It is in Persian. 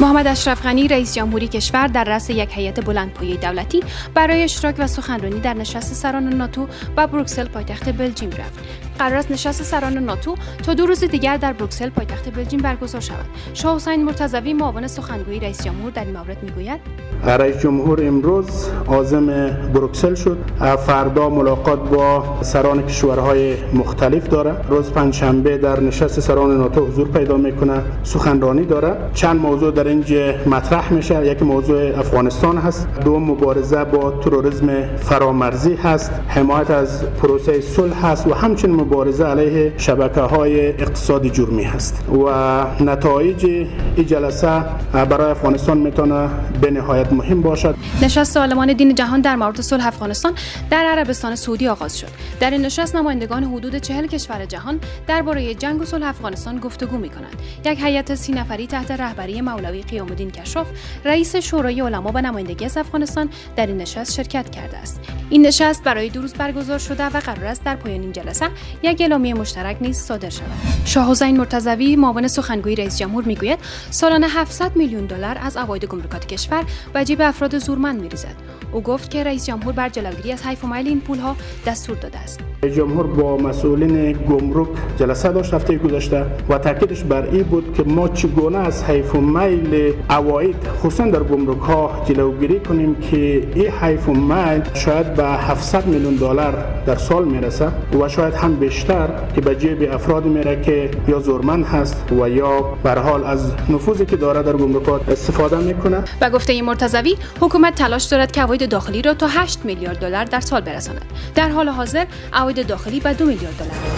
محمد اشرف غنی رئیس جمهوری کشور در رأس یک هیئت بلندپایه دولتی برای اشتراک و سخنرانی در نشست سران ناتو و بروکسل پایتخت بلژیم رفت. قرار است نشست سران ناتو تا دو روز دیگر در بروکسل پایتخت بلژیم برگزار شود. شاه حسین مرتضوی معاون سخنگوی رئیس جمهور در این مورد می‌گوید رئیس جمهور امروز عازم بروکسل شد. فردا ملاقات با سران کشورهای مختلف داره روز پنجشنبه در نشست سران ناتو حضور پیدا می‌کنه سخنرانی داره چند موضوع در اینجا مطرح میشه. یک موضوع افغانستان هست. دو مبارزه با تروریسم فرامرزی هست. حمایت از پروسه صلح هست و همچنین مبارزه علیه شبکه های اقتصاد جرمی هست. و نتایج این جلسه برای افغانستان می‌تونه به نهایت مهم باشد. نشست عالمان دین جهان در مورد صلح افغانستان در عربستان سعودی آغاز شد. در این نشست نمایندگان حدود چهل کشور جهان درباره جنگ و صلح افغانستان گفتگو می کنند یک هیئت سی نفری تحت رهبری مولوی قیام الدین کشاف رئیس شورای علما و نمایندگی از افغانستان در این نشست شرکت کرده است. این نشست برای دو روز برگزار شده و قرار است در پایان این جلسه یک اعلامیه مشترک نیز صادر شود. شاه حسین مرتضوی معاون سخنگوی رئیس جمهور می‌گوید سالانه 700 میلیون دلار از عواید گمرکات کشور و جیب افراد زورمند میریزد. او گفت که رئیس جمهور بر جلوگیری از حیف و میل این پولها دستور داده است. جمهور با مسئولین گمرک جلسه داشت هفته گذشته و تاکیدش بر این بود که ما چگونه از حیف و میل عواید خصوصا در گمرک ها جلوگیری کنیم که این حیف و میل شاید به 700 میلیون دلار در سال می‌رسه و شاید هم بیشتر که به جیب افراد میره که یا زورمند هست و یا بر حال از نفوذی که داره در گمرکات استفاده می‌کنه. و گفته مرتضوی حکومت تلاش دارد که عواید داخلی را تا 8 میلیارد دلار در سال برساند. در حال حاضر عواید داخلی به 2 میلیارد دلار